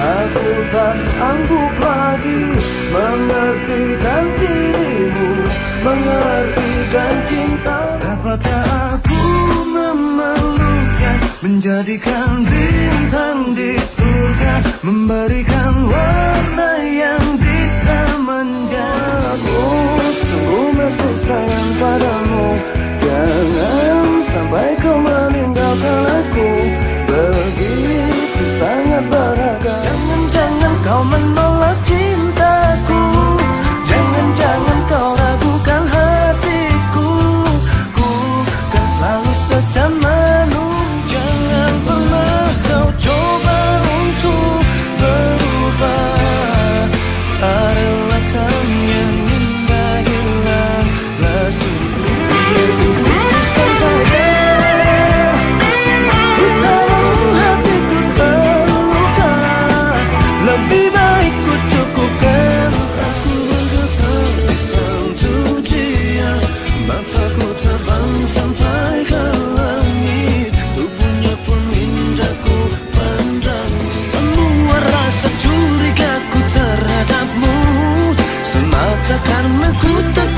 Aku tak sanggup lagi mengertikan dirimu Mengertikan cinta. Dapatkah aku memerlukan Menjadikan bintang di surga Memberikan warna yang bisa menjadi Aku sungguh masih sayang padamu. Jangan sampai kau meninggalkan Sacarme justo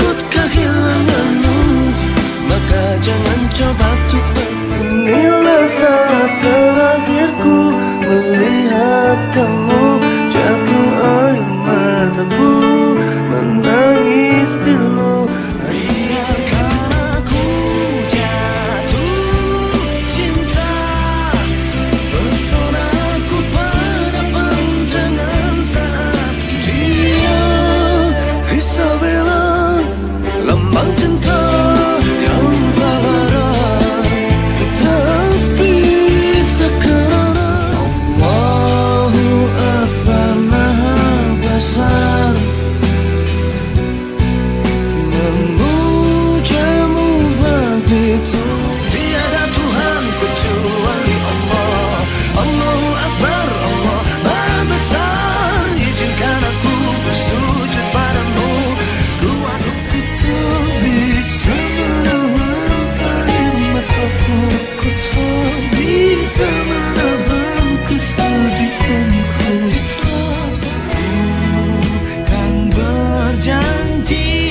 bisa menahan berjanji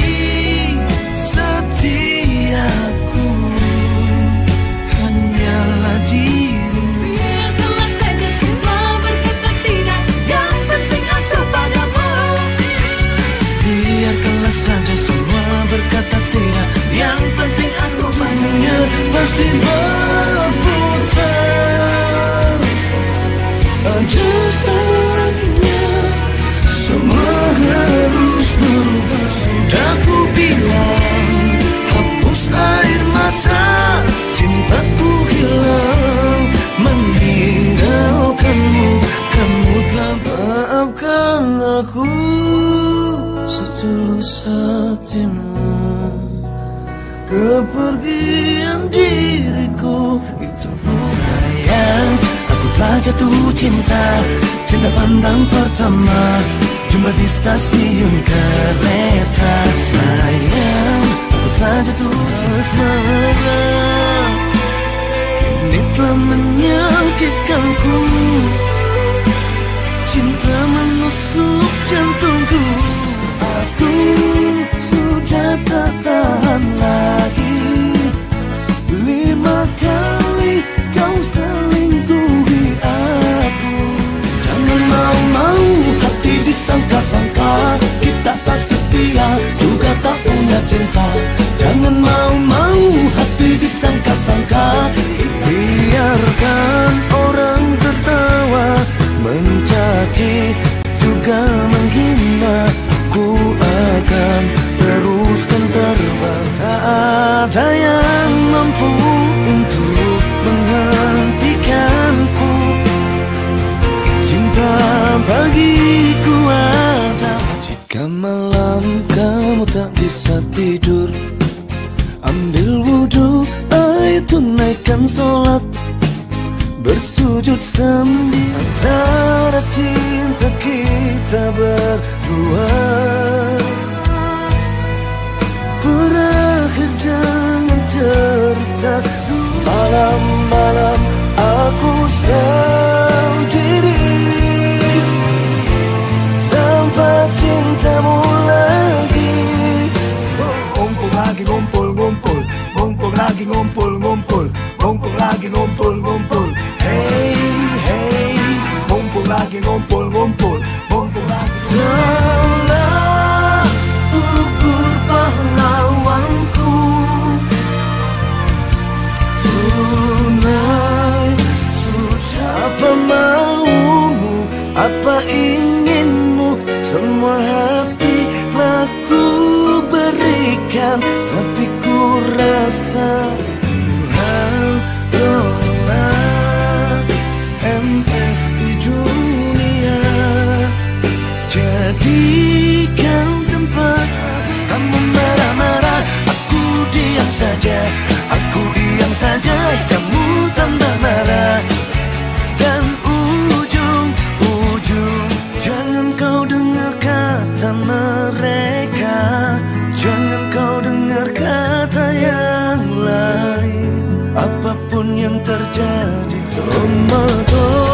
hanyalah dirimu Biarkanlah saja semua berkata tidak. Yang penting aku Biarkanlah saja aku setulus hatimu. Kepergian diriku itu sayang Aku telah jatuh cinta Cinta pandang pertama. Jumpa di stasiun kereta Sayang. Aku telah jatuh asmara Kini telah menyakitkanku cinta. Jangan mau-mau hati disangka-sangka. Biarkan orang tertawa Mencaci juga menghina. Ku akan teruskan terbang Tak ada yang tak bisa tidur. Ambil wudhu, ayo tunaikan sholat Bersujud sembih antara cinta kita berdua. Berakhir dengan cerita. Malam-malam lagi ngumpul ngumpul lagi ngumpul ngumpul Ngumpul lagi ngumpul ngumpul Hey hey. Ngumpul lagi ngumpul ngumpul saja kamu tambah marah. Dan ujung-ujung Jangan kau dengar kata mereka. Jangan kau dengar kata yang lain. Apa pun yang terjadi Tomatoh